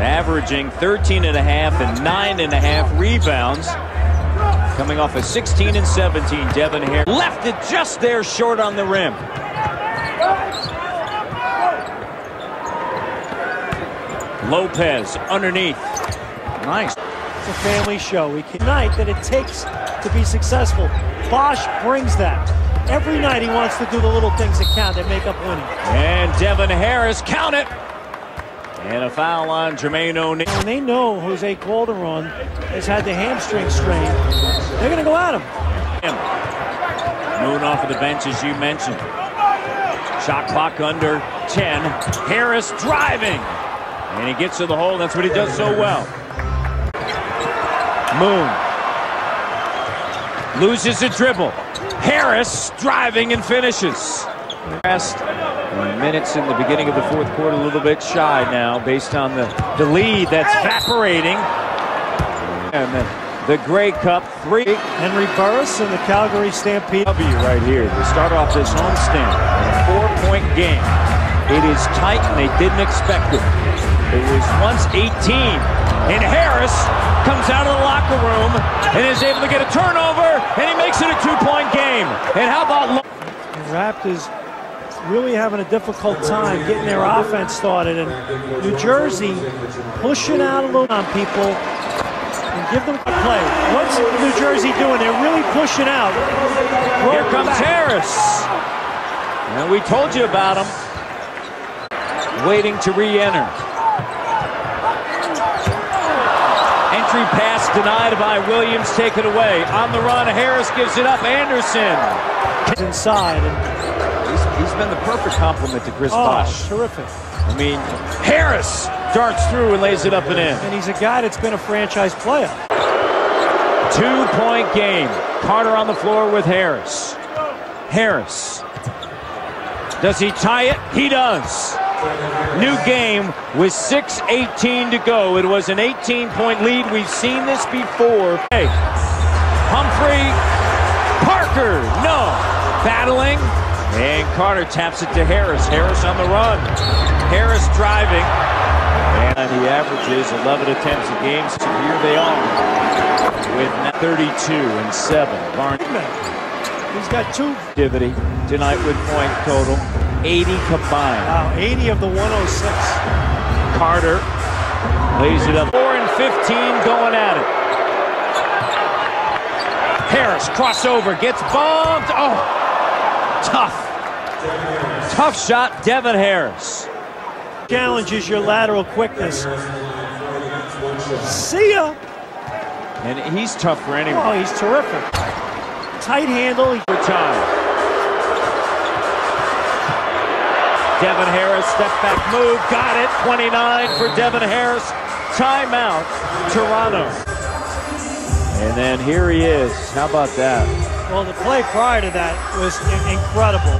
averaging 13 and a half and nine and a half rebounds. Coming off a 16 and 17, Devin Harris left it just there short on the rim. Lopez underneath. Nice. It's a family show. We can night that it takes to be successful. Bosh brings that. Every night he wants to do the little things that count that make up winning. And Devin Harris, count it. And a foul on Jermaine O'Neal. And they know Jose Calderon has had the hamstring strain. They're going to go at him. Moon off of the bench, as you mentioned. Shot clock under 10. Harris driving. And he gets to the hole. That's what he does so well. Moon loses a dribble. Harris driving and finishes. Rest minutes in the beginning of the fourth quarter, a little bit shy now based on the, the lead that's evaporating. And the, the Grey Cup three. Henry Burris and the Calgary Stampede. W right here to start off this homestand. A four-point game. It is tight and they didn't expect it. It was once 18. And Harris comes out of the locker room and is able to get a turnover and he makes it a two-point game. And how about... Raptors really having a difficult time getting their offense started. And New Jersey pushing out a little on people and give them a play. What's New Jersey doing? They're really pushing out. Here comes. Harris. And we told you about him. Waiting to re-enter. Entry pass denied by Williams, taken away. On the run, Harris gives it up. Anderson. Inside. He's, been the perfect complement to Chris oh, Bosh. terrific. I mean, Harris darts through and lays it up and in. And he's a guy that's been a franchise player. Two-point game. Carter on the floor with Harris. Harris. Does he tie it? He does. New game with 6.18 to go. It was an 18-point lead. We've seen this before. Hey, Humphries, Parker, no. Battling, and Carter taps it to Harris. Harris on the run. Harris driving. And he averages 11 attempts a game. So here they are with 32 and 7. Barnes. He's got two. Activity tonight with point total 80 combined. Wow, 80 of the 106. Carter lays it up. 4 and 15 going at it. Harris crossover gets bumped. Oh, tough. Tough shot, Devin Harris. Challenges your lateral quickness. See ya. And he's tough for anyone. Oh, he's terrific. Tight handle. For time. Devin Harris, step back move, got it. 29 for Devin Harris. Timeout, Toronto. And then here he is. How about that? Well, the play prior to that was incredible.